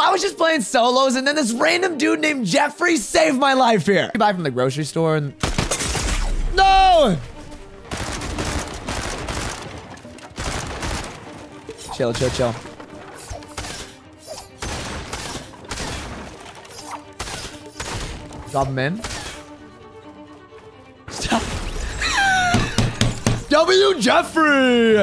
I was just playing solos and then this random dude named Jeffrey saved my life here. Buy from the grocery store and... No! Chill, chill, chill. Drop him in. Stop. W. Jeffrey!